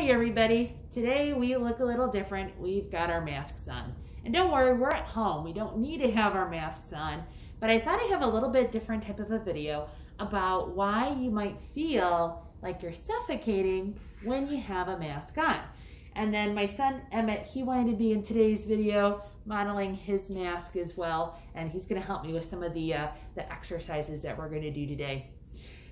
Hi everybody. Today we look a little different. We've got our masks on. And don't worry, we're at home. We don't need to have our masks on. But I thought I'd have a little bit different type of a video about why you might feel like you're suffocating when you have a mask on. And then my son Emmett, he wanted to be in today's video modeling his mask as well. And he's gonna help me with some of the, uh, the exercises that we're gonna do today.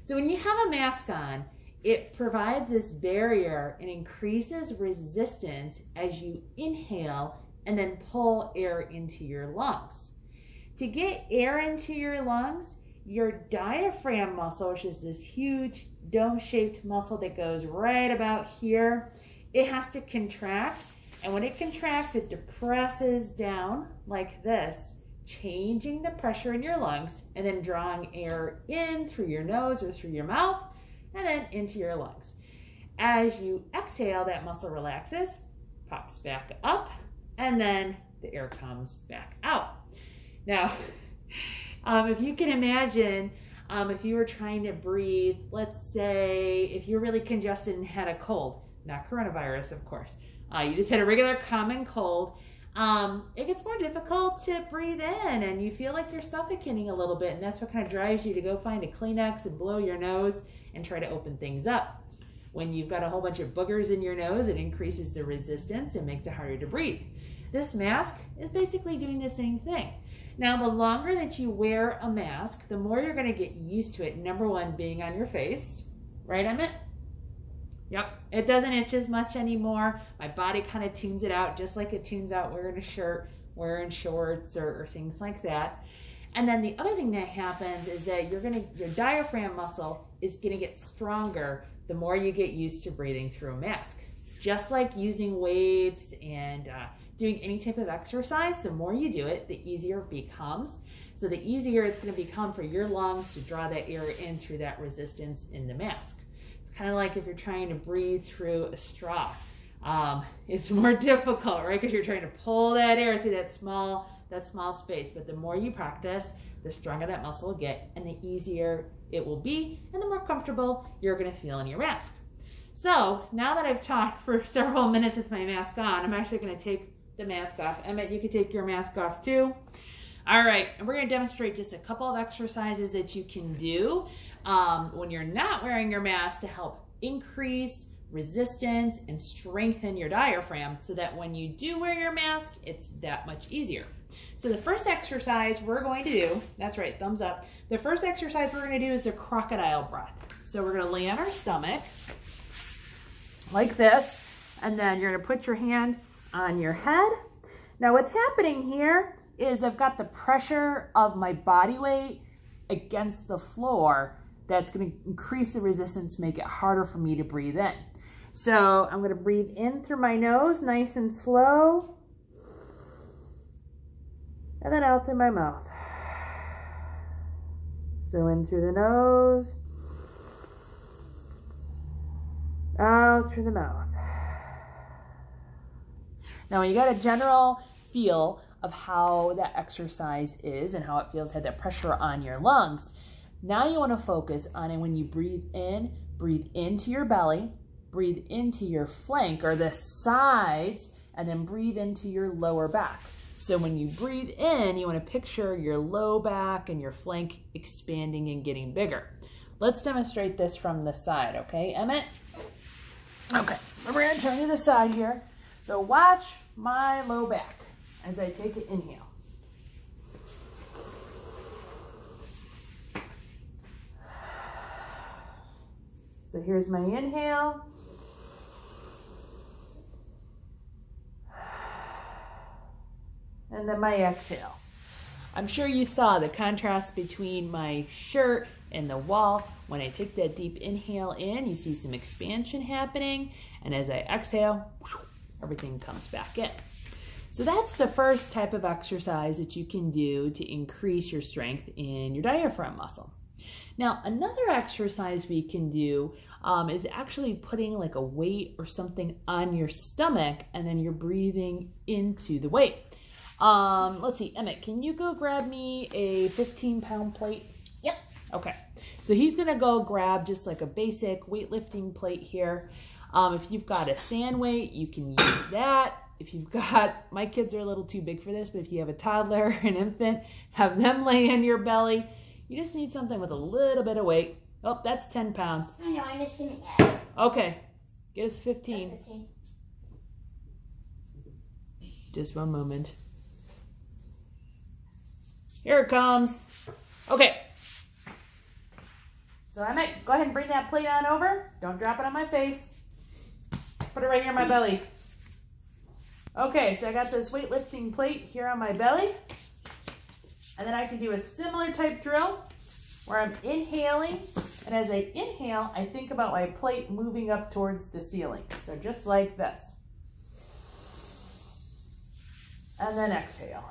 So when you have a mask on, it provides this barrier and increases resistance as you inhale and then pull air into your lungs. To get air into your lungs, your diaphragm muscle, which is this huge dome-shaped muscle that goes right about here, it has to contract. And when it contracts, it depresses down like this, changing the pressure in your lungs and then drawing air in through your nose or through your mouth and then into your lungs. As you exhale, that muscle relaxes, pops back up, and then the air comes back out. Now, um, if you can imagine, um, if you were trying to breathe, let's say if you're really congested and had a cold, not coronavirus, of course, uh, you just had a regular common cold, um, it gets more difficult to breathe in and you feel like you're suffocating a little bit. And that's what kind of drives you to go find a Kleenex and blow your nose and try to open things up. When you've got a whole bunch of boogers in your nose, it increases the resistance and makes it harder to breathe. This mask is basically doing the same thing. Now, the longer that you wear a mask, the more you're going to get used to it. Number one, being on your face, right, Emmett? Yep, it doesn't itch as much anymore. My body kind of tunes it out just like it tunes out wearing a shirt, wearing shorts, or, or things like that. And then the other thing that happens is that you're gonna your diaphragm muscle is gonna get stronger the more you get used to breathing through a mask. Just like using weights and uh, doing any type of exercise, the more you do it, the easier it becomes. So the easier it's gonna become for your lungs to draw that air in through that resistance in the mask. It's kind of like if you're trying to breathe through a straw. Um, it's more difficult, right? Because you're trying to pull that air through that small that small space. But the more you practice, the stronger that muscle will get and the easier it will be and the more comfortable you're gonna feel in your mask. So now that I've talked for several minutes with my mask on, I'm actually gonna take the mask off. Emmett, you can take your mask off too. All right, and we're gonna demonstrate just a couple of exercises that you can do um, when you're not wearing your mask to help increase resistance and strengthen your diaphragm so that when you do wear your mask, it's that much easier. So the first exercise we're going to do, that's right, thumbs up. The first exercise we're going to do is the crocodile breath. So we're going to lay on our stomach like this, and then you're going to put your hand on your head. Now what's happening here is I've got the pressure of my body weight against the floor that's going to increase the resistance, make it harder for me to breathe in. So I'm going to breathe in through my nose, nice and slow and then out through my mouth. So in through the nose, out through the mouth. Now you got a general feel of how that exercise is and how it feels, had that pressure on your lungs, now you want to focus on it when you breathe in, breathe into your belly, breathe into your flank or the sides, and then breathe into your lower back. So when you breathe in, you want to picture your low back and your flank expanding and getting bigger. Let's demonstrate this from the side, okay, Emmett? Okay, so we're gonna turn to the side here. So watch my low back as I take an inhale. So here's my inhale. And then my exhale. I'm sure you saw the contrast between my shirt and the wall. When I take that deep inhale in, you see some expansion happening. And as I exhale, everything comes back in. So that's the first type of exercise that you can do to increase your strength in your diaphragm muscle. Now, another exercise we can do um, is actually putting like a weight or something on your stomach and then you're breathing into the weight. Um, let's see, Emmett, can you go grab me a 15 pound plate? Yep. Okay. So he's gonna go grab just like a basic weightlifting plate here. Um, if you've got a sand weight, you can use that. If you've got, my kids are a little too big for this, but if you have a toddler, an infant, have them lay in your belly. You just need something with a little bit of weight. Oh, that's 10 pounds. I know, I'm just gonna add. Okay, get us 15. 15. Just one moment. Here it comes. Okay. So I might go ahead and bring that plate on over. Don't drop it on my face. Put it right here on my belly. Okay, so I got this weightlifting plate here on my belly. And then I can do a similar type drill where I'm inhaling. And as I inhale, I think about my plate moving up towards the ceiling. So just like this. And then exhale.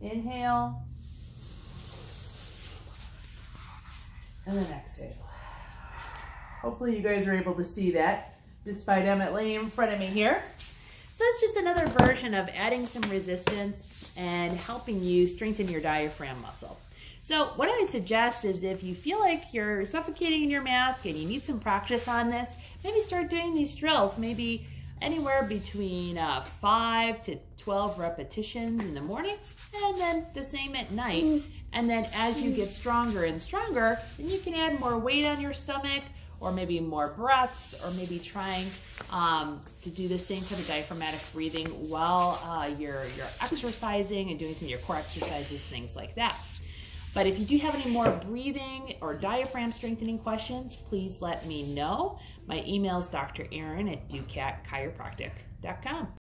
Inhale. And then exhale. Hopefully you guys are able to see that despite Emmett laying in front of me here. So it's just another version of adding some resistance and helping you strengthen your diaphragm muscle. So what I would suggest is if you feel like you're suffocating in your mask and you need some practice on this, maybe start doing these drills. Maybe anywhere between uh, 5 to 12 repetitions in the morning and then the same at night. And then as you get stronger and stronger, then you can add more weight on your stomach or maybe more breaths or maybe trying um, to do the same type of diaphragmatic breathing while uh, you're, you're exercising and doing some of your core exercises, things like that. But if you do have any more breathing or diaphragm strengthening questions, please let me know. My email is Dr. Erin at ducatchiropractic.com.